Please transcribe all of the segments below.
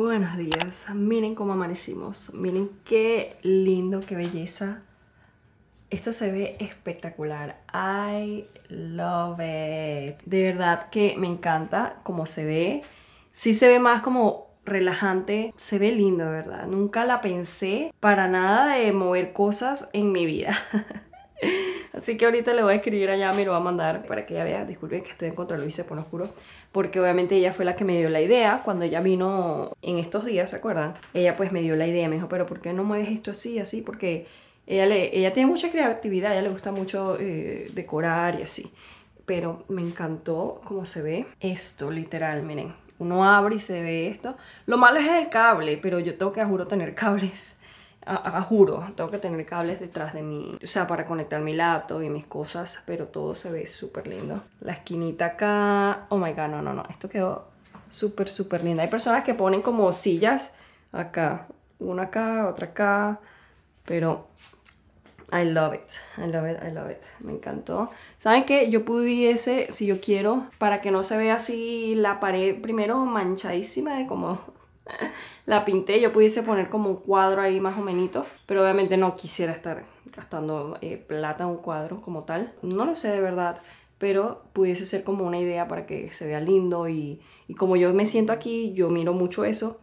Buenos días, miren cómo amanecimos, miren qué lindo, qué belleza. Esto se ve espectacular, I love it. De verdad que me encanta cómo se ve. Sí se ve más como relajante, se ve lindo, ¿verdad? Nunca la pensé para nada de mover cosas en mi vida. Así que ahorita le voy a escribir allá, me lo va a mandar para que ella vea. Disculpen que estoy en contra Luis se pone oscuro. Porque obviamente ella fue la que me dio la idea. Cuando ella vino en estos días, ¿se acuerdan? Ella pues me dio la idea. Me dijo, pero ¿por qué no mueves esto así, así? Porque ella, le, ella tiene mucha creatividad. Ella le gusta mucho eh, decorar y así. Pero me encantó cómo se ve esto, literal, miren. Uno abre y se ve esto. Lo malo es el cable, pero yo tengo que, juro, tener cables juro, tengo que tener cables detrás de mí, o sea, para conectar mi laptop y mis cosas, pero todo se ve súper lindo. La esquinita acá, oh my god, no, no, no, esto quedó súper, súper linda. Hay personas que ponen como sillas acá, una acá, otra acá, pero I love it, I love it, I love it. Me encantó. ¿Saben qué? Yo pudiese, si yo quiero, para que no se vea así la pared primero manchadísima de como la pinté, yo pudiese poner como un cuadro ahí más o menos, pero obviamente no quisiera estar gastando eh, plata en un cuadro como tal. No lo sé de verdad, pero pudiese ser como una idea para que se vea lindo y, y como yo me siento aquí, yo miro mucho eso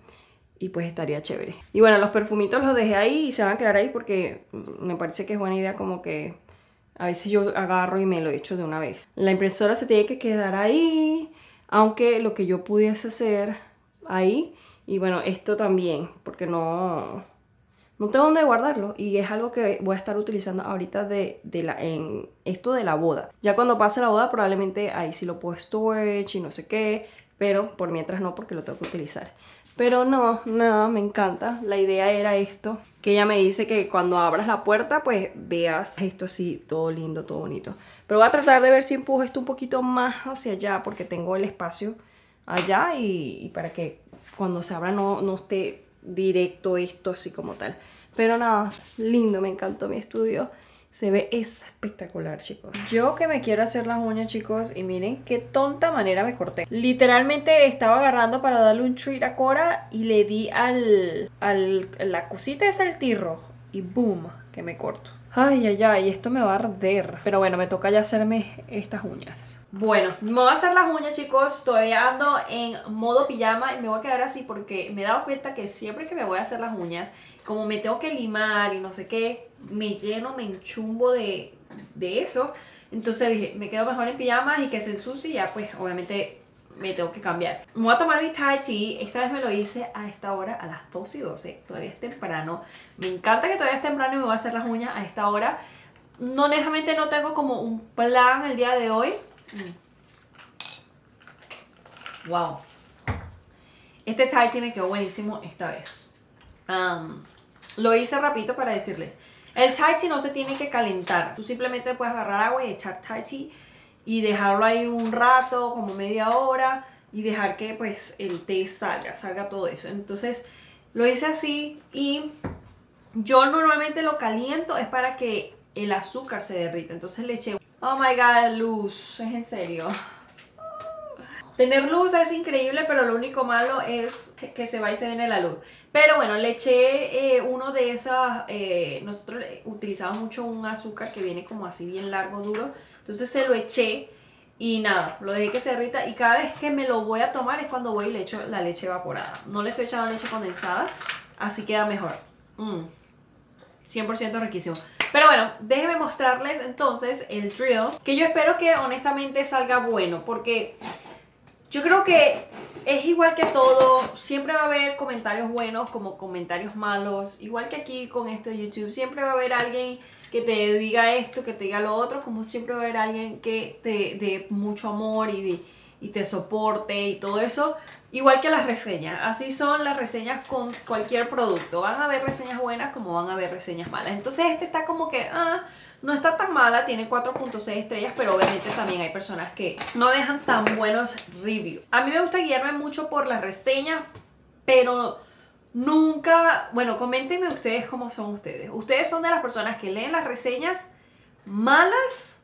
y pues estaría chévere. Y bueno, los perfumitos los dejé ahí y se van a quedar ahí porque me parece que es buena idea como que a veces yo agarro y me lo echo de una vez. La impresora se tiene que quedar ahí, aunque lo que yo pudiese hacer ahí y bueno, esto también, porque no, no tengo dónde guardarlo y es algo que voy a estar utilizando ahorita de, la, en esto de la boda. Ya cuando pase la boda probablemente ahí sí lo puedo storage y no sé qué, pero por mientras no porque lo tengo que utilizar. Pero no, nada, me encanta. La idea era esto, que ella me dice que cuando abras la puerta pues veas esto así, todo lindo, todo bonito. Pero voy a tratar de ver si empujo esto un poquito más hacia allá porque tengo el espacio allá y, para que cuando se abra no, no esté directo esto así como tal. Pero nada, lindo, me encantó mi estudio. Se ve espectacular, chicos. Yo que me quiero hacer las uñas, chicos, y miren qué tonta manera me corté. Literalmente estaba agarrando para darle un treat a Cora y le di al, al la cosita esa el tirro y boom, que me corto. Ay, ay, ay, esto me va a arder. Pero bueno, me toca ya hacerme estas uñas. Bueno, me voy a hacer las uñas, chicos. Todavía ando en modo pijama y me voy a quedar así porque me he dado cuenta que siempre que me voy a hacer las uñas, como me tengo que limar y no sé qué, me lleno, me enchumbo de, de eso. Entonces dije, me quedo mejor en pijamas y que se ensucie y ya pues obviamente me tengo que cambiar. Me voy a tomar mi Tai Chi. Esta vez me lo hice a esta hora, a las 2 y 12. Todavía es temprano. Me encanta que todavía es temprano y me voy a hacer las uñas a esta hora. No, honestamente no tengo como un plan el día de hoy. Mm. Wow. Este Tai Chi me quedó buenísimo esta vez. lo hice rapidito para decirles. El Tai Chi no se tiene que calentar. Tú simplemente puedes agarrar agua y echar Tai Chi y dejarlo ahí un rato, como media hora, y dejar que pues el té salga, salga todo eso. Entonces lo hice así y yo normalmente lo caliento es para que el azúcar se derrita. Entonces le eché, oh my god, luz, es en serio. Tener luz es increíble, pero lo único malo es que se va y se viene la luz. Pero bueno, le eché eh, uno de esas, eh, nosotros utilizamos mucho un azúcar que viene como así bien largo, duro. Entonces se lo eché y nada, lo dejé que se derrita y cada vez que me lo voy a tomar es cuando voy y le echo la leche evaporada. No le estoy echando leche condensada, así queda mejor. 100% mm, riquísimo. Pero bueno, déjenme mostrarles entonces el drill, que yo espero que honestamente salga bueno, porque yo creo que es igual que todo, siempre va a haber comentarios buenos como comentarios malos, igual que aquí con esto de YouTube, siempre va a haber alguien que te diga esto, que te diga lo otro, como siempre va a haber alguien que te dé mucho amor y, te soporte y todo eso. Igual que las reseñas, así son las reseñas con cualquier producto. Van a haber reseñas buenas como van a haber reseñas malas. Entonces este está como que, ah, no está tan mala, tiene 4.6 estrellas, pero obviamente también hay personas que no dejan tan buenos reviews. A mí me gusta guiarme mucho por las reseñas, pero Nunca, bueno, coméntenme ustedes cómo son ustedes. ¿Ustedes son de las personas que leen las reseñas malas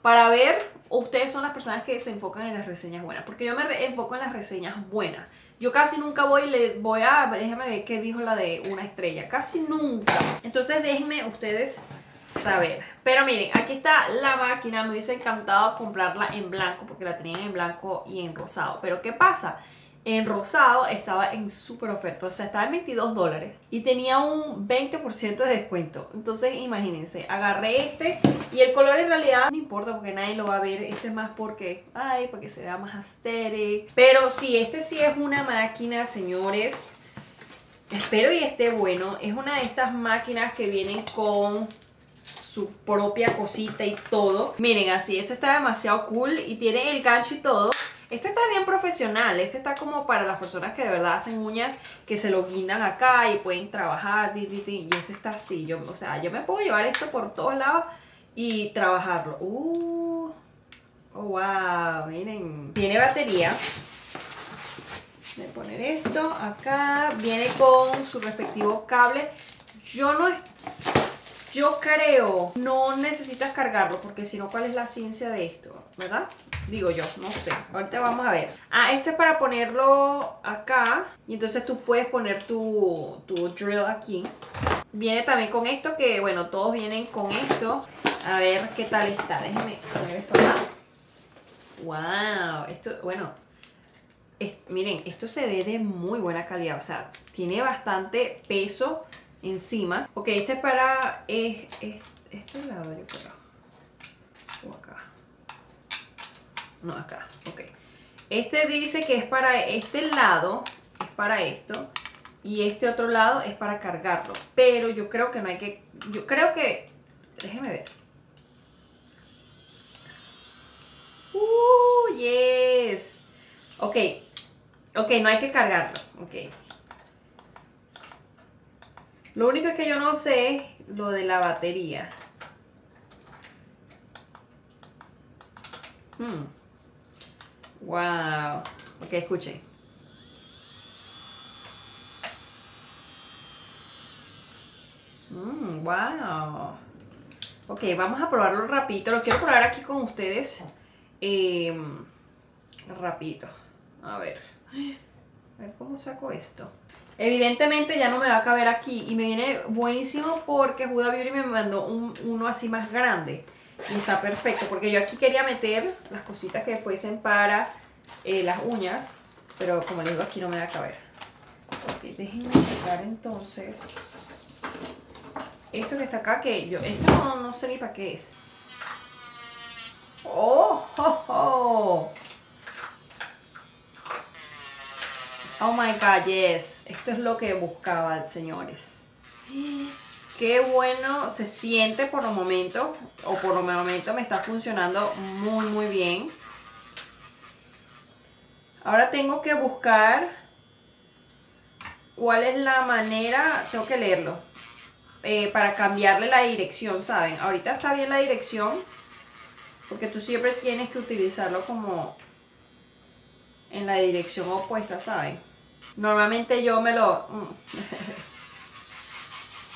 para ver o ustedes son las personas que se enfocan en las reseñas buenas? Porque yo me enfoco en las reseñas buenas. Yo casi nunca voy le voy a, déjame ver qué dijo la de una estrella, casi nunca. Entonces déjenme ustedes saber. Pero miren, aquí está la máquina, me hubiese encantado comprarla en blanco porque la tenían en blanco y en rosado. Pero ¿qué pasa? En rosado estaba en súper oferta, o sea, estaba en 22 dólares y tenía un 20% de descuento. Entonces, imagínense, agarré este y el color en realidad no importa porque nadie lo va a ver. Este es más porque, ay, para que se vea más aesthetic. Pero sí, este sí es una máquina, señores. Espero y esté bueno. Es una de estas máquinas que vienen con su propia cosita y todo. Miren, así, esto está demasiado cool y tiene el gancho y todo. Esto está bien profesional, este está como para las personas que de verdad hacen uñas, que se lo guindan acá y pueden trabajar, y este está así, yo, o sea, yo me puedo llevar esto por todos lados y trabajarlo. Uh, oh, wow, miren, tiene batería. Voy a poner esto acá, viene con su respectivo cable. Yo no yo creo, no necesitas cargarlo porque si no, ¿cuál es la ciencia de esto? ¿Verdad? Digo yo, no sé. Ahorita vamos a ver. Ah, esto es para ponerlo acá. Y entonces tú puedes poner tu, tu drill aquí. Viene también con esto que, bueno, todos vienen con esto. A ver qué tal está. Déjenme poner esto acá. Wow, esto, bueno, miren, esto se ve de muy buena calidad. O sea, tiene bastante peso encima. Ok, este es para... Es, este lado yo creo. O acá. No, acá. Ok. Este dice que es para este lado. Es para esto. Y este otro lado es para cargarlo. Pero yo creo que no hay que... Yo creo que... Déjeme ver. Uh, yes. Ok. Ok, no hay que cargarlo. Ok. Lo único es que yo no sé lo de la batería. Hmm. Wow. Ok, escuchen. Hmm, wow. Ok, vamos a probarlo rapidito. Lo quiero probar aquí con ustedes. Eh, rapidito. A ver. A ver cómo saco esto. Evidentemente ya no me va a caber aquí y me viene buenísimo porque Huda Beauty me mandó uno así más grande. Y está perfecto porque yo aquí quería meter las cositas que fuesen para eh, las uñas, pero como les digo aquí no me va a caber. Ok, déjenme sacar entonces esto que está acá, que yo, esto no, sé ni para qué es. ¡Oh! oh, oh. Oh my god, yes. Esto es lo que buscaba, señores. Qué bueno se siente por el momento. O por el momento me está funcionando muy, muy bien. Ahora tengo que buscar cuál es la manera, tengo que leerlo, eh, para cambiarle la dirección, ¿saben? Ahorita está bien la dirección, porque tú siempre tienes que utilizarlo como en la dirección opuesta, ¿saben? Normalmente yo me lo... Mm,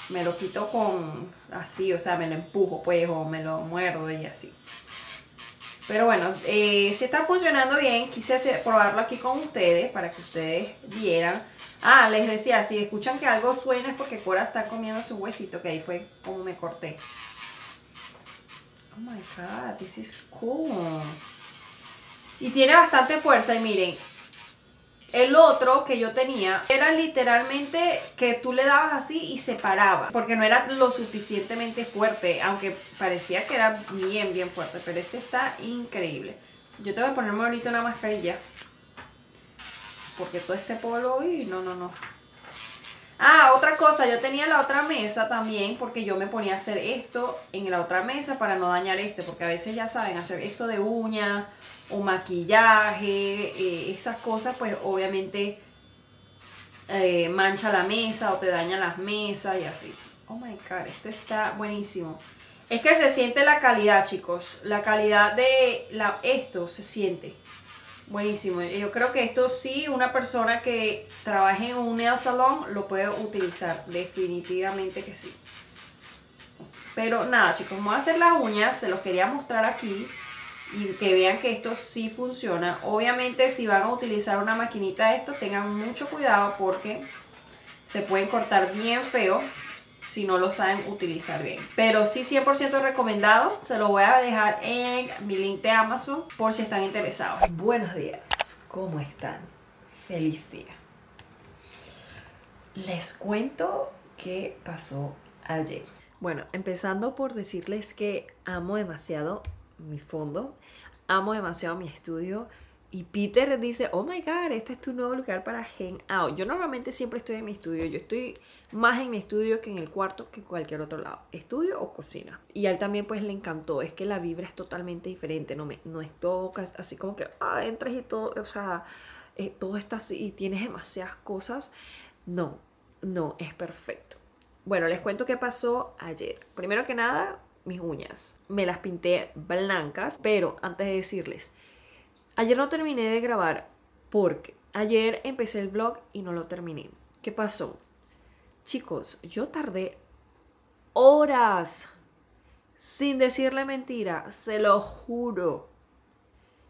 me lo quito con así, o sea, me lo empujo pues o me lo muerdo y así. Pero bueno, eh, si está funcionando bien, quise probarlo aquí con ustedes para que ustedes vieran. Ah, les decía, si escuchan que algo suena es porque Cora está comiendo su huesito, que ahí fue como me corté. Oh my god, this is cool. Y tiene bastante fuerza y miren, el otro que yo tenía era literalmente que tú le dabas así y se paraba, porque no era lo suficientemente fuerte, aunque parecía que era bien, bien fuerte, pero este está increíble. Yo tengo que ponerme ahorita una mascarilla, porque todo este polvo, y no, no, no. Ah, otra cosa, yo tenía la otra mesa también, porque yo me ponía a hacer esto en la otra mesa para no dañar este, porque a veces ya saben, hacer esto de uña o maquillaje, eh, esas cosas, pues obviamente eh, mancha la mesa o te daña las mesas y así. Oh my god, este está buenísimo. Es que se siente la calidad, chicos. La calidad de la, esto se siente. Buenísimo. Yo creo que esto sí, una persona que trabaje en un nail salon lo puede utilizar. Definitivamente que sí. Pero nada, chicos, vamos a hacer las uñas. Se los quería mostrar aquí. Y que vean que esto sí funciona. Obviamente si van a utilizar una maquinita de esto, tengan mucho cuidado porque se pueden cortar bien feo si no lo saben utilizar bien. Pero sí 100% recomendado. Se lo voy a dejar en mi link de Amazon por si están interesados. Buenos días. ¿Cómo están? Feliz día. Les cuento qué pasó ayer. Bueno, empezando por decirles que amo demasiado mi fondo, amo demasiado mi estudio y Peter dice, oh my god, este es tu nuevo lugar para hang out. Yo normalmente siempre estoy en mi estudio. Yo estoy más en mi estudio que en el cuarto que cualquier otro lado. Estudio o cocina. Y a él también pues le encantó. Es que la vibra es totalmente diferente. No, me, no es todo así como que, ah, entras y todo, o sea, eh, todo está así y tienes demasiadas cosas. No, no, es perfecto. Bueno, les cuento qué pasó ayer. Primero que nada, mis uñas. Me las pinté blancas, pero antes de decirles, ayer no terminé de grabar porque ayer empecé el vlog y no lo terminé. ¿Qué pasó? Chicos, yo tardé horas sin decirle mentira, se lo juro.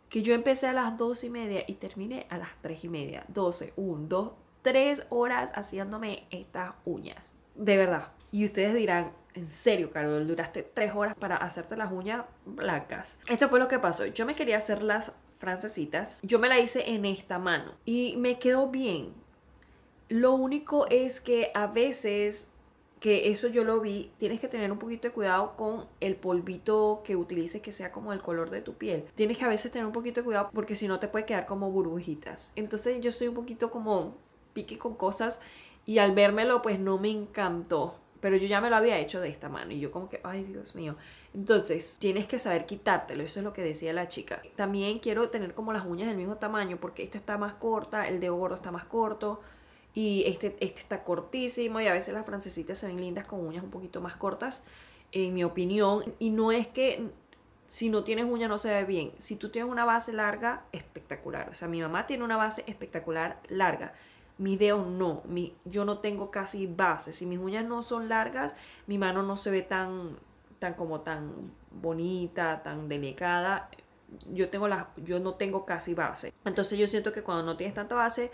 Que yo empecé a las dos y media y terminé a las tres y media. 12, 1, 2, 3 horas haciéndome estas uñas. De verdad. Y ustedes dirán, en serio, Carol, duraste tres horas para hacerte las uñas blancas. Esto fue lo que pasó. Yo me quería hacer las francesitas. Yo me la hice en esta mano y me quedó bien. Lo único es que a veces que eso yo lo vi, tienes que tener un poquito de cuidado con el polvito que utilices que sea como el color de tu piel. Tienes que a veces tener un poquito de cuidado porque si no te puede quedar como burbujitas. Entonces yo soy un poquito como pique con cosas y al vérmelo pues no me encantó pero yo ya me lo había hecho de esta mano y yo como que, ay Dios mío. Entonces, tienes que saber quitártelo, eso es lo que decía la chica. También quiero tener como las uñas del mismo tamaño porque esta está más corta, el de oro está más corto y este, este está cortísimo y a veces las francesitas se ven lindas con uñas un poquito más cortas, en mi opinión. Y no es que si no tienes uña no se ve bien. Si tú tienes una base larga, espectacular. O sea, mi mamá tiene una base espectacular larga mis dedos no, mi, yo no tengo casi base. Si mis uñas no son largas, mi mano no se ve tan, tan como tan bonita, tan delicada. Yo, tengo la, yo no tengo casi base. Entonces yo siento que cuando no tienes tanta base,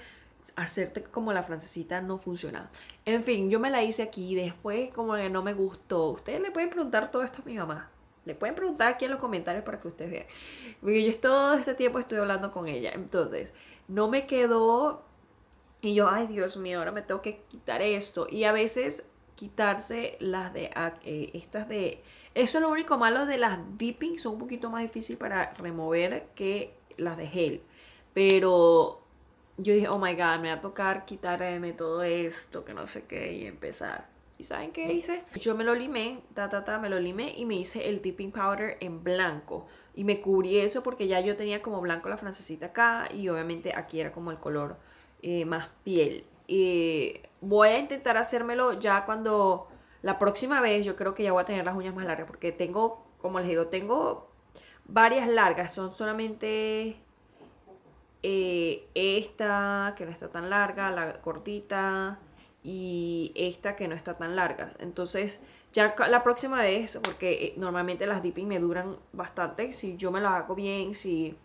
hacerte como la francesita no funciona. En fin, yo me la hice aquí después como que no me gustó. Ustedes le pueden preguntar todo esto a mi mamá. Le pueden preguntar aquí en los comentarios para que ustedes vean. Porque yo todo este tiempo estoy hablando con ella. Entonces, no me quedó y yo, ay Dios mío, ahora me tengo que quitar esto. Y a veces quitarse las de eh, estas de eso es lo único malo de las dipping son un poquito más difícil para remover que las de gel. Pero yo dije oh my god me va a tocar quitarme todo esto que no sé qué y empezar. Y saben qué hice yo me lo limé ta ta ta me lo limé y me hice el dipping powder en blanco. Y me cubrí eso porque ya yo tenía como blanco la francesita acá y obviamente aquí era como el color eh, más piel. Y voy a intentar hacérmelo ya cuando la próxima vez yo creo que ya voy a tener las uñas más largas porque tengo, como les digo, tengo varias largas, son solamente eh, esta que no está tan larga, la cortita y esta que no está tan larga. Entonces ya la próxima vez, porque eh, normalmente las dipping me duran bastante, si yo me las hago bien, si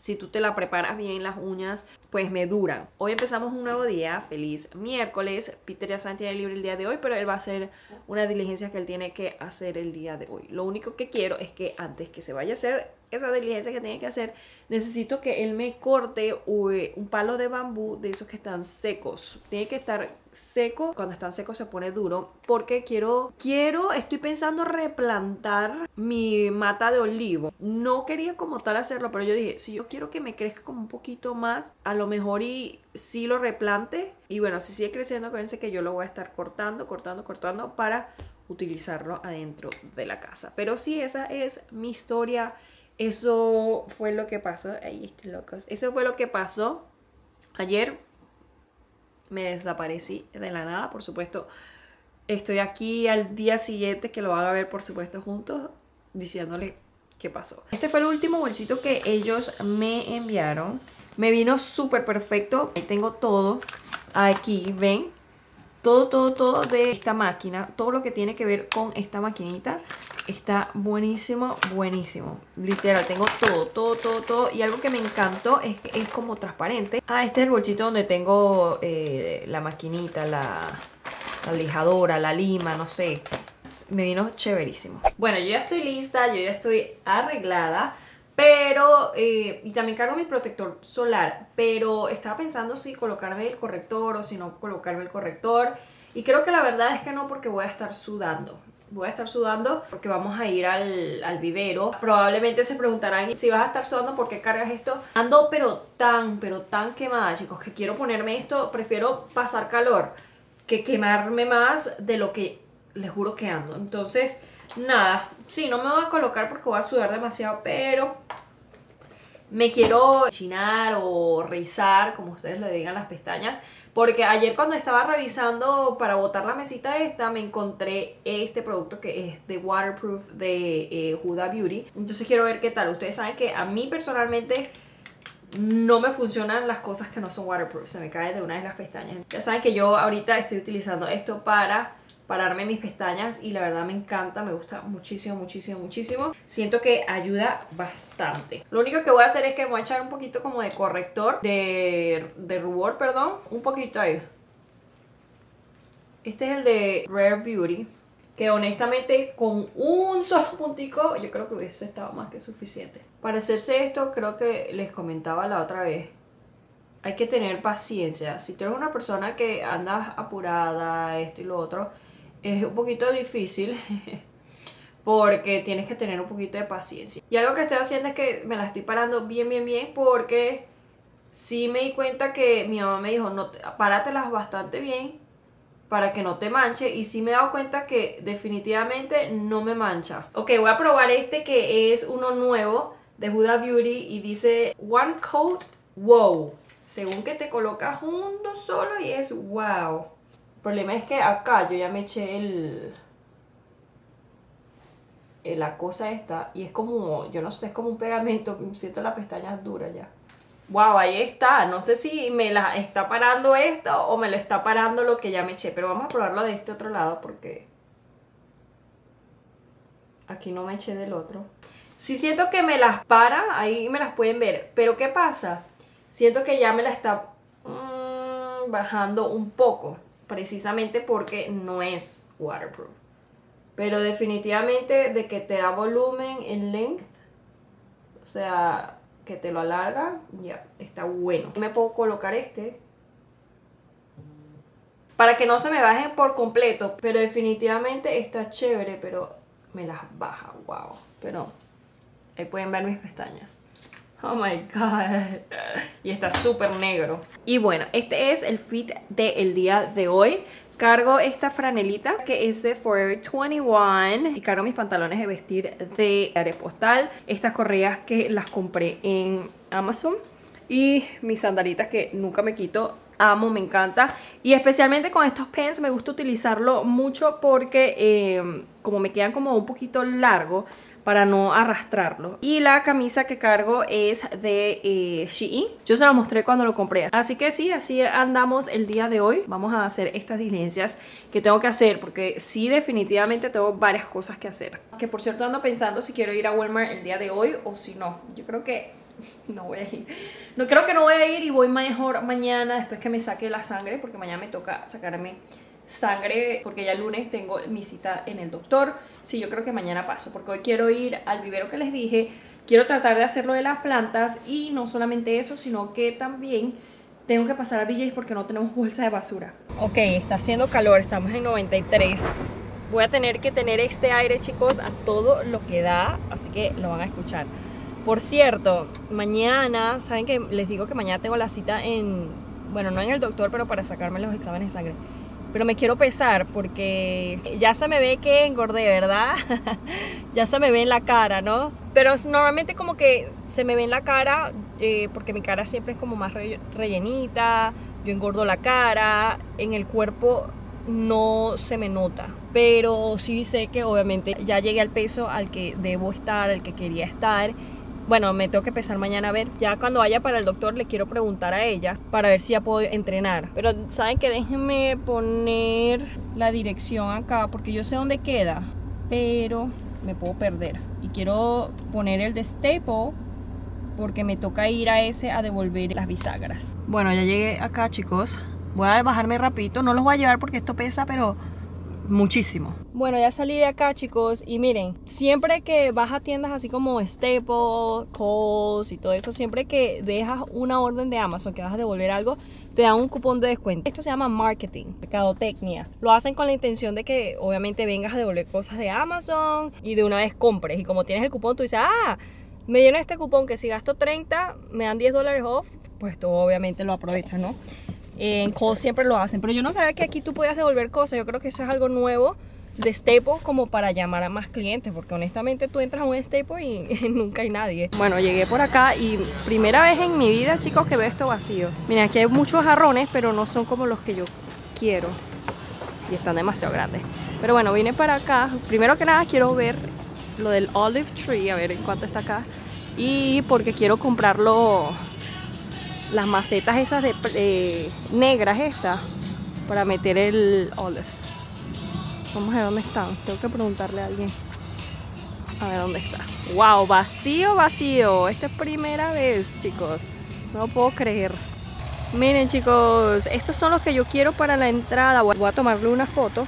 si tú te la preparas bien las uñas, pues me duran. Hoy empezamos un nuevo día, feliz miércoles. Peter ya saben tiene libre el día de hoy, pero él va a hacer una diligencia que él tiene que hacer el día de hoy. Lo único que quiero es que antes que se vaya a hacer esa diligencia que tiene que hacer, necesito que él me corte un palo de bambú de esos que están secos. Tiene que estar seco, cuando están secos se pone duro, porque quiero, quiero, estoy pensando replantar mi mata de olivo. No quería como tal hacerlo, pero yo dije, si yo quiero que me crezca como un poquito más, a lo mejor y si lo replante. Y bueno, si sigue creciendo, acuérdense que yo lo voy a estar cortando, cortando, cortando para utilizarlo adentro de la casa. Pero sí, esa es mi historia eso fue lo que pasó. Ahí estoy locos. Eso fue lo que pasó. Ayer me desaparecí de la nada, por supuesto. Estoy aquí al día siguiente que lo van a ver, por supuesto, juntos, diciéndole qué pasó. Este fue el último bolsito que ellos me enviaron. Me vino súper perfecto. Ahí tengo todo. Aquí, ven. Todo, todo, todo de esta máquina, todo lo que tiene que ver con esta maquinita está buenísimo, buenísimo. Literal, tengo todo, todo, todo, todo. Y algo que me encantó es que es como transparente. Ah, este es el bolsito donde tengo eh, la maquinita, la, la lijadora, la lima, no sé. Me vino chéverísimo. Bueno, yo ya estoy lista, yo ya estoy arreglada. Pero, eh, y también cargo mi protector solar, pero estaba pensando si colocarme el corrector o si no colocarme el corrector. Y creo que la verdad es que no porque voy a estar sudando. Voy a estar sudando porque vamos a ir al, al vivero. Probablemente se preguntarán si vas a estar sudando por qué cargas esto. Ando pero tan, pero tan quemada, chicos, que quiero ponerme esto. Prefiero pasar calor que quemarme más de lo que les juro que ando. Entonces, nada, sí, no me voy a colocar porque voy a sudar demasiado, pero me quiero chinar o rizar, como ustedes le digan las pestañas, porque ayer cuando estaba revisando para botar la mesita esta, me encontré este producto que es de Waterproof de eh, Huda Beauty. Entonces quiero ver qué tal. Ustedes saben que a mí personalmente no me funcionan las cosas que no son waterproof, se me caen de una de las pestañas. Ya saben que yo ahorita estoy utilizando esto para pararme mis pestañas y la verdad me encanta, me gusta muchísimo, muchísimo, muchísimo. Siento que ayuda bastante. Lo único que voy a hacer es que voy a echar un poquito como de corrector, de, de rubor, perdón, un poquito ahí. Este es el de Rare Beauty, que honestamente con un solo puntico yo creo que hubiese estado más que suficiente. Para hacerse esto, creo que les comentaba la otra vez, hay que tener paciencia. Si tú eres una persona que andas apurada, esto y lo otro, es un poquito difícil porque tienes que tener un poquito de paciencia. Y algo que estoy haciendo es que me la estoy parando bien, bien, bien porque sí me di cuenta que mi mamá me dijo, no, bastante bien para que no te manche y sí me he dado cuenta que definitivamente no me mancha. Ok, voy a probar este que es uno nuevo de Huda Beauty y dice One Coat Wow. Según que te colocas uno solo y es wow. El problema es que acá yo ya me eché el, la cosa esta y es como, yo no sé, es como un pegamento, siento las pestañas duras ya. Wow, ahí está. No sé si me la está parando esto o me lo está parando lo que ya me eché. Pero vamos a probarlo de este otro lado porque aquí no me eché del otro. Si siento que me las para, ahí me las pueden ver. Pero ¿qué pasa? Siento que ya me la está mm, bajando un poco precisamente porque no es waterproof. Pero definitivamente de que te da volumen en length, o sea, que te lo alarga, ya, está bueno. Me puedo colocar este para que no se me bajen por completo, pero definitivamente está chévere, pero me las baja, wow. Pero ahí pueden ver mis pestañas. Oh my god. Y está súper negro. Y bueno, este es el fit del día de hoy. Cargo esta franelita que es de Forever 21 y cargo mis pantalones de vestir de Arepostal. Estas correas que las compré en Amazon y mis sandalitas que nunca me quito. Amo, me encanta. Y especialmente con estos pants me gusta utilizarlo mucho porque eh, como me quedan como un poquito largo, para no arrastrarlo. Y la camisa que cargo es de eh, Shein. Yo se la mostré cuando lo compré. Así que sí, así andamos el día de hoy. Vamos a hacer estas diligencias que tengo que hacer porque sí definitivamente tengo varias cosas que hacer. Que por cierto ando pensando si quiero ir a Walmart el día de hoy o si no. Yo creo que no voy a ir. No creo que no voy a ir y voy mejor mañana después que me saque la sangre porque mañana me toca sacarme sangre porque ya el lunes tengo mi cita en el doctor. Sí, yo creo que mañana paso porque hoy quiero ir al vivero que les dije. Quiero tratar de hacerlo de las plantas y no solamente eso, sino que también tengo que pasar a BJ's porque no tenemos bolsa de basura. Ok, está haciendo calor, estamos en 93. Voy a tener que tener este aire, chicos, a todo lo que da, así que lo van a escuchar. Por cierto, mañana, ¿saben que les digo que mañana tengo la cita en, bueno, no en el doctor, pero para sacarme los exámenes de sangre? Pero me quiero pesar porque ya se me ve que engordé, ¿verdad? ya se me ve en la cara, ¿no? Pero normalmente como que se me ve en la cara eh, porque mi cara siempre es como más rellenita, yo engordo la cara, en el cuerpo no se me nota, pero sí sé que obviamente ya llegué al peso al que debo estar, al que quería estar Bueno, me tengo que pesar mañana a ver. Ya cuando vaya para el doctor le quiero preguntar a ella para ver si ya puedo entrenar. Pero saben que déjenme poner la dirección acá porque yo sé dónde queda, pero me puedo perder. Y quiero poner el de Staple porque me toca ir a ese a devolver las bisagras. Bueno, ya llegué acá, chicos. Voy a bajarme rapidito. No los voy a llevar porque esto pesa, pero muchísimo. Bueno, ya salí de acá, chicos, y miren, siempre que vas a tiendas así como Staples, Kohl's y todo eso, siempre que dejas una orden de Amazon que vas a devolver algo, te dan un cupón de descuento. Esto se llama marketing, mercadotecnia. Lo hacen con la intención de que obviamente vengas a devolver cosas de Amazon y de una vez compres. Y como tienes el cupón, tú dices, ah, me dieron este cupón que si gasto 30, me dan 10 dólares off, pues tú obviamente lo aprovechas, ¿no? En Kohl's siempre lo hacen, pero yo no sabía que aquí tú podías devolver cosas. Yo creo que eso es algo nuevo de Staples como para llamar a más clientes, porque honestamente tú entras a un Staples y, nunca hay nadie. Bueno, llegué por acá y primera vez en mi vida, chicos, que veo esto vacío. Miren, aquí hay muchos jarrones, pero no son como los que yo quiero. Y están demasiado grandes. Pero bueno, vine para acá. Primero que nada quiero ver lo del olive tree, a ver en cuánto está acá. Y porque quiero comprarlo las macetas esas de negras estas para meter el olive. Vamos a ver dónde están. Tengo que preguntarle a alguien. A ver dónde está. Wow, vacío, vacío. Esta es primera vez, chicos. No puedo creer. Miren, chicos, estos son los que yo quiero para la entrada. Voy a tomarle una foto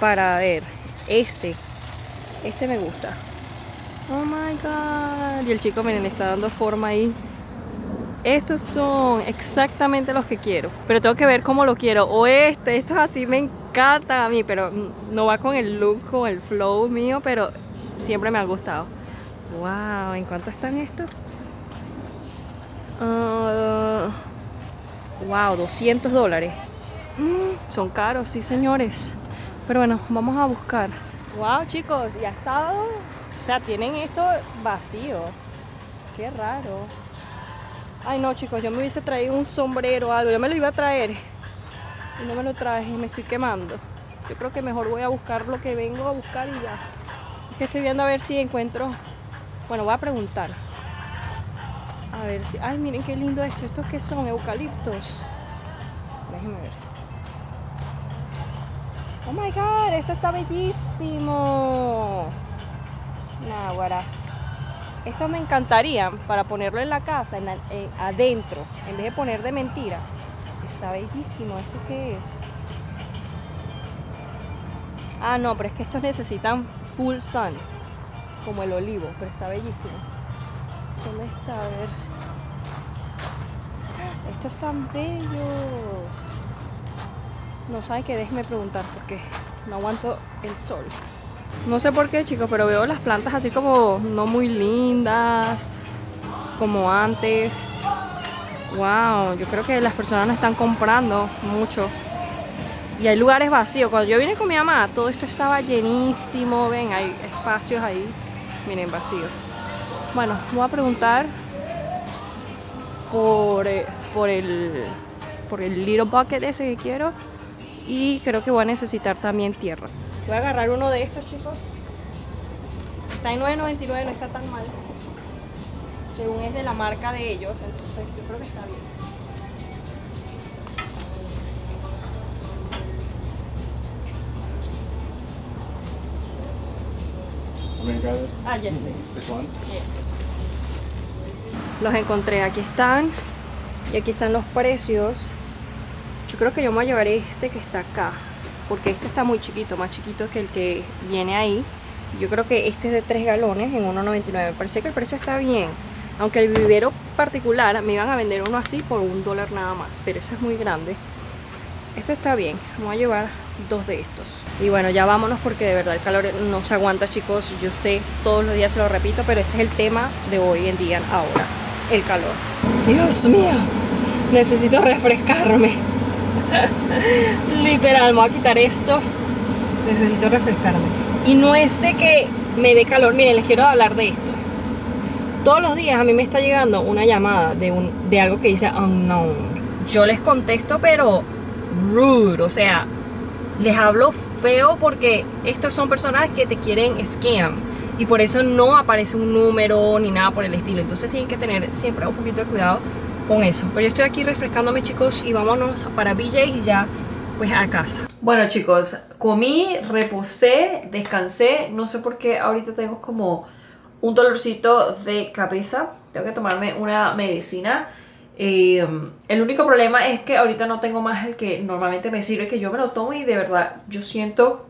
para ver. Este. Este me gusta. Oh my god. Y el chico, miren, está dando forma ahí estos son exactamente los que quiero. Pero tengo que ver cómo lo quiero. O este, estos así me encantan a mí, pero no va con el look, con el flow mío, pero siempre me ha gustado. Wow, ¿en cuánto están estos? Uh, wow, 200 dólares. Mm, son caros, sí señores. Pero bueno, vamos a buscar. Wow, chicos, ya estado. O sea, tienen esto vacío. Qué raro. Ay no chicos, yo me hubiese traído un sombrero o algo, yo me lo iba a traer y no me lo traje y me estoy quemando. Yo creo que mejor voy a buscar lo que vengo a buscar y ya. Es que estoy viendo a ver si encuentro, bueno voy a preguntar. A ver si, ay miren qué lindo esto, ¿estos qué son? Eucaliptos. Déjenme ver. Oh my god, esto está bellísimo. Nah, guará. Esto me encantaría para ponerlo en la casa, en adentro, en vez de poner de mentira. Está bellísimo. ¿Esto qué es? Ah, no, pero es que estos necesitan full sun, como el olivo, pero está bellísimo. ¿Dónde está? A ver. Estos están bellos. No saben que déjenme preguntar porque no aguanto el sol. No sé por qué, chicos, pero veo las plantas así como no muy lindas, como antes. Wow, yo creo que las personas no están comprando mucho. Y hay lugares vacíos. Cuando yo vine con mi mamá, todo esto estaba llenísimo. Ven, hay espacios ahí. Miren, vacíos. Bueno, voy a preguntar por, eh, por el por el little bucket ese que quiero. Y creo que voy a necesitar también tierra. Voy a agarrar uno de estos, chicos. Está en 9.99, no está tan mal. Según es de la marca de ellos, entonces yo creo que está bien. Ah. Los encontré, aquí están. Y aquí están los precios. Yo creo que yo me voy a llevar este que está acá porque este está muy chiquito, más chiquito que el que viene ahí. Yo creo que este es de 3 galones en 1.99. Me parece que el precio está bien. Aunque el vivero particular me iban a vender uno así por un dólar nada más. Pero eso es muy grande. Esto está bien. Voy a llevar dos de estos. Y bueno, ya vámonos porque de verdad el calor no se aguanta, chicos. Yo sé, todos los días se lo repito, pero ese es el tema de hoy en día, ahora. El calor. Dios mío. Necesito refrescarme. Literal, me voy a quitar esto. Necesito refrescarme. Y no es de que me dé calor. Miren, les quiero hablar de esto. Todos los días a mí me está llegando una llamada de, un, de algo que dice unknown. Yo les contesto, pero rude. O sea, les hablo feo porque estos son personas que te quieren scam. y por eso no aparece un número ni nada por el estilo. Entonces tienen que tener siempre un poquito de cuidado con eso. Pero yo estoy aquí refrescándome chicos y vámonos para BJ's y ya pues a casa. Bueno chicos, comí, reposé, descansé. No sé por qué ahorita tengo como un dolorcito de cabeza. Tengo que tomarme una medicina. Eh, el único problema es que ahorita no tengo más el que normalmente me sirve, que yo me lo tomo y de verdad yo siento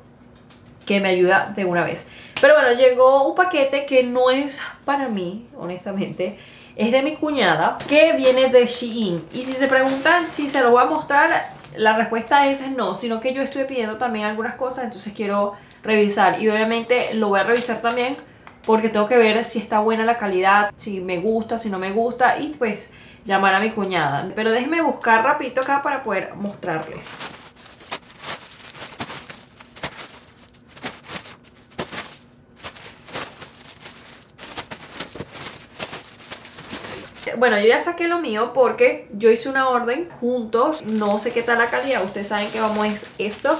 que me ayuda de una vez. Pero bueno, llegó un paquete que no es para mí, honestamente. Es de mi cuñada, que viene de Shein. Y si se preguntan si se lo voy a mostrar, la respuesta es no, sino que yo estuve pidiendo también algunas cosas, entonces quiero revisar. Y obviamente lo voy a revisar también porque tengo que ver si está buena la calidad, si me gusta, si no me gusta y pues llamar a mi cuñada. Pero déjenme buscar rapidito acá para poder mostrarles. bueno, yo ya saqué lo mío porque yo hice una orden juntos, no sé qué tal la calidad, ustedes saben que vamos es esto,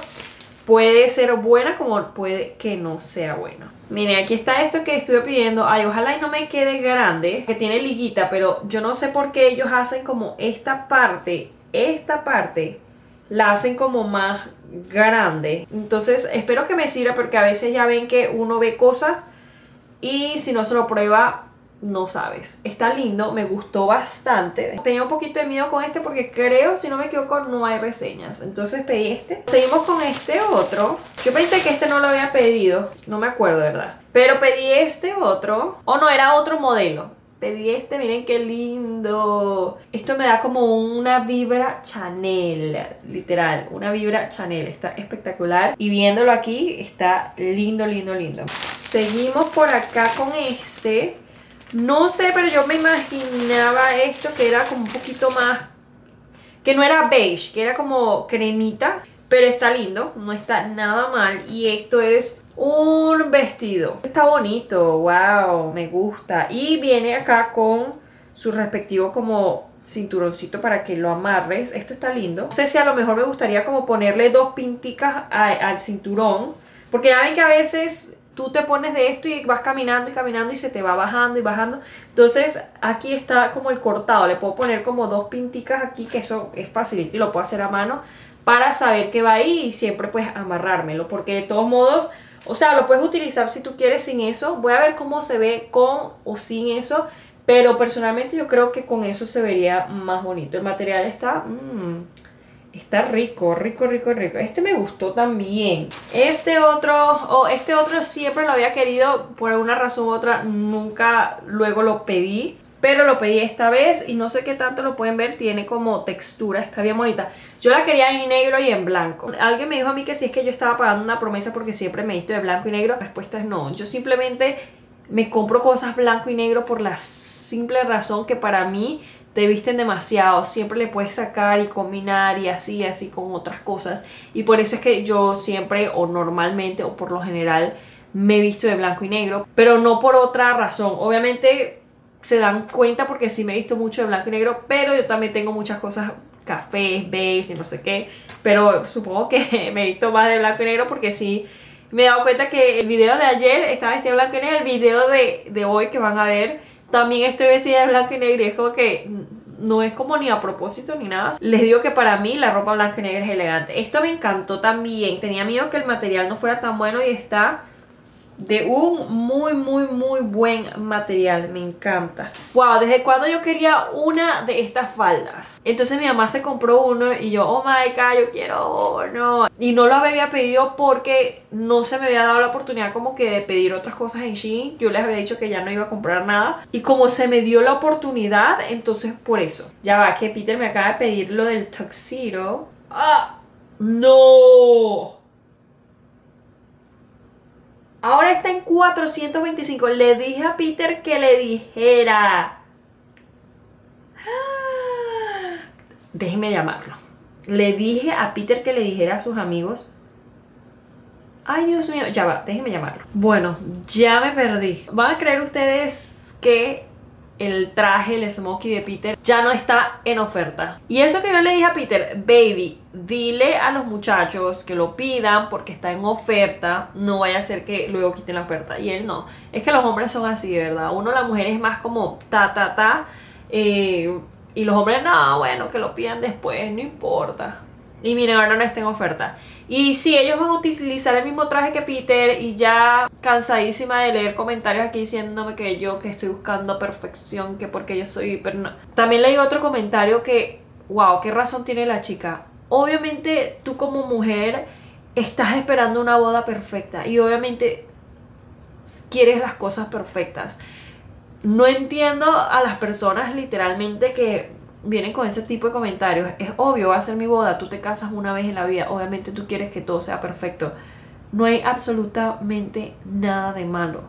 puede ser buena como puede que no sea buena. Miren, aquí está esto que estuve pidiendo, ay, ojalá y no me quede grande, que tiene liguita, pero yo no sé por qué ellos hacen como esta parte, esta parte, la hacen como más grande. Entonces, espero que me sirva porque a veces ya ven que uno ve cosas y si no se lo prueba no sabes. Está lindo, me gustó bastante. Tenía un poquito de miedo con este porque creo, si no me equivoco, no hay reseñas. Entonces pedí este. Seguimos con este otro. Yo pensé que este no lo había pedido. No me acuerdo, ¿verdad? Pero pedí este otro. O no, era otro modelo. Pedí este, miren qué lindo. Esto me da como una vibra Chanel, literal, una vibra Chanel. Está espectacular. Y viéndolo aquí, está lindo, lindo, lindo. Seguimos por acá con este. No sé, pero yo me imaginaba esto que era como un poquito más... Que no era beige, que era como cremita. Pero está lindo, no está nada mal. Y esto es un vestido. Está bonito, wow, me gusta. Y viene acá con su respectivo como cinturoncito para que lo amarres. Esto está lindo. No sé si a lo mejor me gustaría como ponerle dos pinticas al cinturón. Porque ya ven que a veces tú te pones de esto y vas caminando y caminando y se te va bajando y bajando. Entonces aquí está como el cortado. Le puedo poner como dos pinticas aquí, que eso es fácil y lo puedo hacer a mano para saber que va ahí y siempre pues amarrármelo. Porque de todos modos, o sea, lo puedes utilizar si tú quieres sin eso. Voy a ver cómo se ve con o sin eso. Pero personalmente yo creo que con eso se vería más bonito. El material está... Mmm, Está rico, rico, rico, rico. Este me gustó también. Este otro, o este otro siempre lo había querido, por alguna razón u otra, nunca luego lo pedí. Pero lo pedí esta vez y no sé qué tanto lo pueden ver, tiene como textura, está bien bonita. Yo la quería en negro y en blanco. Alguien me dijo a mí que si es que yo estaba pagando una promesa porque siempre me visto de blanco y negro. La respuesta es no, yo simplemente me compro cosas blanco y negro por la simple razón que para mí te visten demasiado, siempre le puedes sacar y combinar y así, así con otras cosas. Y por eso es que yo siempre o normalmente o por lo general me he visto de blanco y negro, pero no por otra razón. Obviamente se dan cuenta porque sí me he visto mucho de blanco y negro, pero yo también tengo muchas cosas, cafés, beige y no sé qué, pero supongo que me he visto más de blanco y negro porque sí me he dado cuenta que el video de ayer estaba vestida de blanco y negro, el video de, de hoy que van a ver también estoy vestida de blanco y negro es como que no es como ni a propósito ni nada. Les digo que para mí la ropa blanca y negra es elegante. Esto me encantó también. Tenía miedo que el material no fuera tan bueno y está de un muy muy muy buen material, me encanta. Wow, desde cuando yo quería una de estas faldas. Entonces mi mamá se compró uno y yo, oh my god, yo quiero uno. Y no lo había pedido porque no se me había dado la oportunidad como que de pedir otras cosas en Shein. Yo les había dicho que ya no iba a comprar nada. Y como se me dio la oportunidad, entonces por eso. Ya va, que Peter me acaba de pedir lo del tuxedo. ¡Ah! ¡No! Ahora está en 425. Le dije a Peter que le dijera. Déjeme llamarlo. Le dije a Peter que le dijera a sus amigos. Ay, Dios mío, ya va, déjeme llamarlo. Bueno, ya me perdí. ¿Van a creer ustedes que el traje, el smokey de Peter, ya no está en oferta. Y eso que yo le dije a Peter, baby, dile a los muchachos que lo pidan porque está en oferta, no vaya a ser que luego quiten la oferta. Y él no. Es que los hombres son así, ¿verdad? Uno, la mujer es más como ta, ta, ta. Eh, y los hombres, no, bueno, que lo pidan después, no importa. Y miren, ahora no está en oferta. Y si ellos van a utilizar el mismo traje que Peter y ya cansadísima de leer comentarios aquí diciéndome que yo que estoy buscando perfección, que porque yo soy pero no. También leí otro comentario que, wow, qué razón tiene la chica. Obviamente tú como mujer estás esperando una boda perfecta y obviamente quieres las cosas perfectas. No entiendo a las personas literalmente que vienen con ese tipo de comentarios. Es obvio, va a ser mi boda, tú te casas una vez en la vida, obviamente tú quieres que todo sea perfecto. No hay absolutamente nada de malo.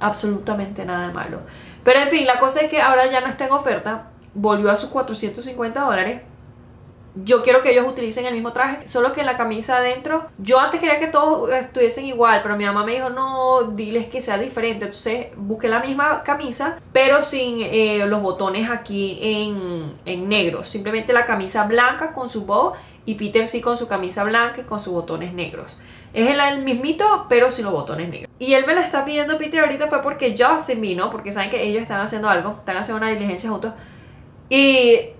Absolutamente nada de malo. Pero en fin, la cosa es que ahora ya no está en oferta. Volvió a sus 450 dólares yo quiero que ellos utilicen el mismo traje, solo que la camisa adentro, yo antes quería que todos estuviesen igual, pero mi mamá me dijo, no, diles que sea diferente, entonces busqué la misma camisa, pero sin eh, los botones aquí en, en negro, simplemente la camisa blanca con su bow y Peter sí con su camisa blanca y con sus botones negros. Es el, el, mismito, pero sin los botones negros. Y él me lo está pidiendo Peter ahorita fue porque Justin vino, porque saben que ellos están haciendo algo, están haciendo una diligencia juntos. Y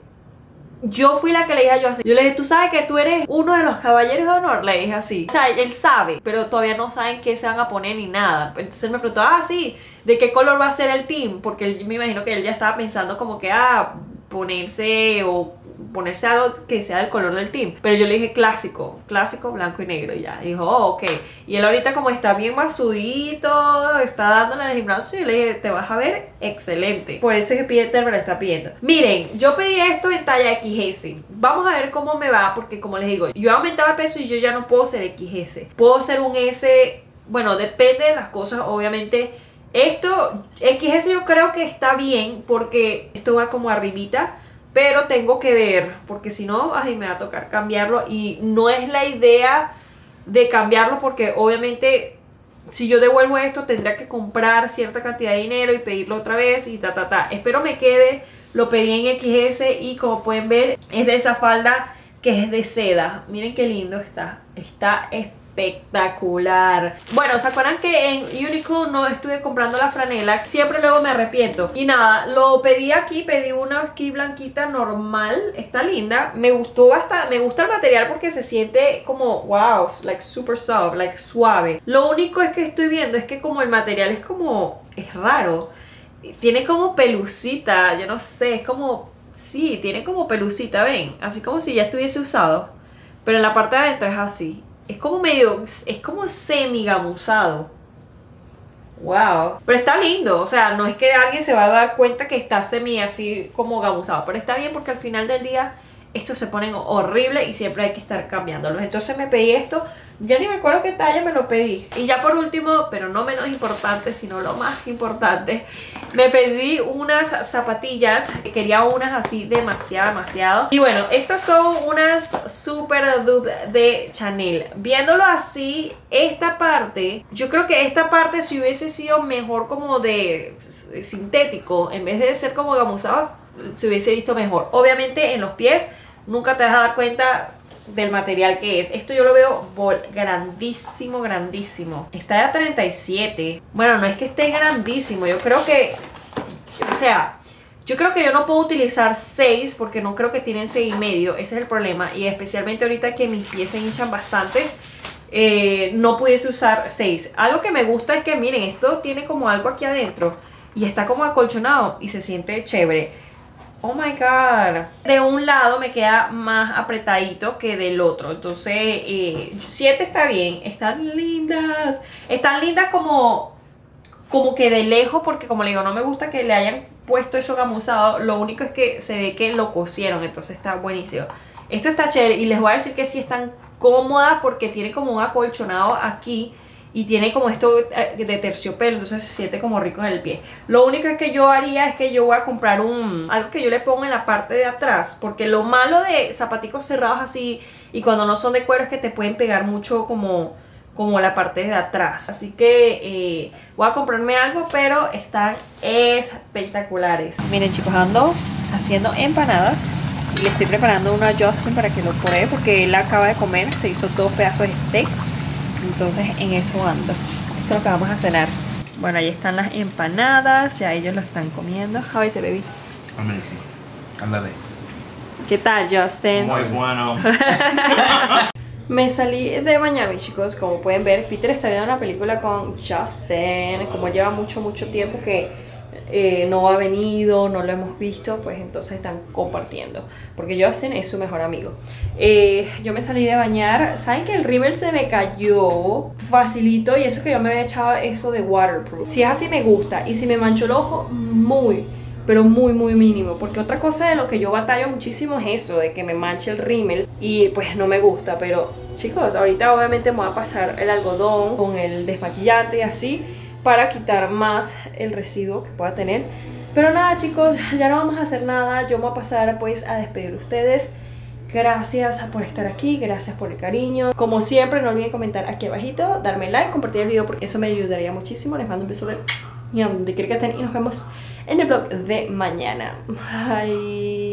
yo fui la que le dije a Justin. Yo le dije, tú sabes que tú eres uno de los caballeros de honor. Le dije así. O sea, él sabe, pero todavía no saben qué se van a poner ni nada. Entonces él me preguntó, ah, sí, ¿de qué color va a ser el team? Porque él, me imagino que él ya estaba pensando como que, ah, ponerse o ponerse algo que sea del color del team. Pero yo le dije clásico, clásico, blanco y negro y ya. dijo, oh, ok. Y él ahorita como está bien masudito, está dándole al gimnasio y le dije, te vas a ver excelente. Por eso es que Peter me lo está pidiendo. Miren, yo pedí esto en talla XS. Vamos a ver cómo me va porque como les digo, yo aumentaba peso y yo ya no puedo ser XS. Puedo ser un S, bueno, depende de las cosas, obviamente. Esto, XS yo creo que está bien porque esto va como arribita pero tengo que ver, porque si no, ay, me va a tocar cambiarlo y no es la idea de cambiarlo porque obviamente si yo devuelvo esto tendría que comprar cierta cantidad de dinero y pedirlo otra vez y ta ta ta. Espero me quede, lo pedí en XS y como pueden ver es de esa falda que es de seda. Miren qué lindo está. Está espectacular. Bueno, ¿se acuerdan que en Uniqlo no estuve comprando la franela? Siempre luego me arrepiento. Y nada, lo pedí aquí, pedí una aquí blanquita normal. Está linda. Me gustó bastante, me gusta el material porque se siente como, wow, like super soft, like suave. Lo único es que estoy viendo es que como el material es como, es raro. Tiene como pelucita, yo no sé, es como, sí, tiene como pelucita, ven, así como si ya estuviese usado. Pero en la parte de adentro es así es como medio, es como semi gamuzado. Wow. Pero está lindo, o sea, no es que alguien se va a dar cuenta que está semi así como gamuzado, pero está bien porque al final del día estos se ponen horribles y siempre hay que estar cambiándolos. Entonces me pedí esto ya ni me acuerdo qué talla me lo pedí. Y ya por último, pero no menos importante, sino lo más importante, me pedí unas zapatillas. Quería unas así demasiado, demasiado. Y bueno, estas son unas super dupe de Chanel. Viéndolo así, esta parte, yo creo que esta parte si hubiese sido mejor como de sintético, en vez de ser como gamuzados, se hubiese visto mejor. Obviamente en los pies nunca te vas a dar cuenta del material que es. Esto yo lo veo grandísimo, grandísimo. Está a 37. Bueno, no es que esté grandísimo. Yo creo que, o sea, yo creo que yo no puedo utilizar 6 porque no creo que tienen 6 y medio. Ese es el problema. Y especialmente ahorita que mis pies se hinchan bastante. Eh, no pudiese usar 6. Algo que me gusta es que miren, esto tiene como algo aquí adentro. Y está como acolchonado y se siente chévere. Oh my god. De un lado me queda más apretadito que del otro. Entonces, 7 eh, está bien. Están lindas. Están lindas como, como que de lejos, porque como le digo, no me gusta que le hayan puesto eso gamuzado. Lo único es que se ve que lo cosieron. Entonces está buenísimo. Esto está chévere. Y les voy a decir que sí están cómodas porque tiene como un acolchonado aquí y tiene como esto eh, de terciopelo, entonces se siente como rico en el pie. Lo único que yo haría es que yo voy a comprar un algo que yo le pongo en la parte de atrás, porque lo malo de zapaticos cerrados así y cuando no son de cuero es que te pueden pegar mucho como como la parte de atrás. Así que eh, voy a comprarme algo, pero están espectaculares. Miren chicos, ando haciendo empanadas y le estoy preparando uno a Justin para que lo pruebe porque él acaba de comer, se hizo dos pedazos de steak. Entonces en eso ando. Esto es lo que vamos a cenar. Bueno, ahí están las empanadas, ya ellos lo están comiendo. How is it, baby? Amazing. Ándale. ¿Qué tal, Justin? Muy bueno. Me salí de bañarme, chicos. Como pueden ver, Peter está viendo una película con Justin. Como lleva mucho, mucho tiempo que eh, no ha venido, no lo hemos visto, pues entonces están compartiendo. Porque Justin es su mejor amigo. Eh, yo me salí de bañar. ¿Saben que el rímel se me cayó facilito? Y eso que yo me había echado eso de waterproof. Si es así, me gusta. Y si me mancho el ojo, muy pero muy muy mínimo porque otra cosa de lo que yo batallo muchísimo es eso de que me manche el rímel y pues no me gusta pero chicos ahorita obviamente me voy a pasar el algodón con el desmaquillante y así para quitar más el residuo que pueda tener pero nada chicos ya no vamos a hacer nada yo me voy a pasar pues a despedir a ustedes Gracias por estar aquí, gracias por el cariño. Como siempre, no olviden comentar aquí abajito, darme like, compartir el video porque eso me ayudaría muchísimo. Les mando un beso y a donde quiera que estén y nos vemos en el vlog de mañana. Bye.